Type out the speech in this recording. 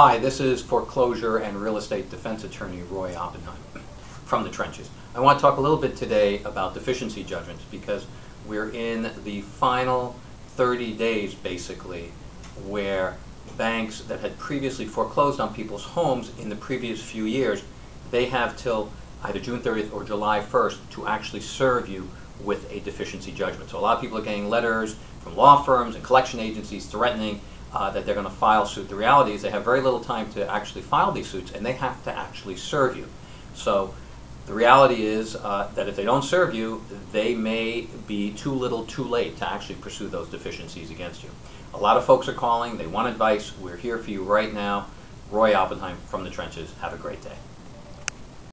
Hi, this is foreclosure and real estate defense attorney Roy Oppenheim from the trenches. I want to talk a little bit today about deficiency judgments because we're in the final 30 days basically where banks that had previously foreclosed on people's homes in the previous few years, they have till either June 30th or July 1st to actually serve you with a deficiency judgment. So a lot of people are getting letters from law firms and collection agencies threatening uh, that they're going to file suit. The reality is they have very little time to actually file these suits, and they have to actually serve you. So the reality is uh, that if they don't serve you, they may be too little, too late to actually pursue those deficiencies against you. A lot of folks are calling. They want advice. We're here for you right now. Roy Oppenheim from the trenches. Have a great day.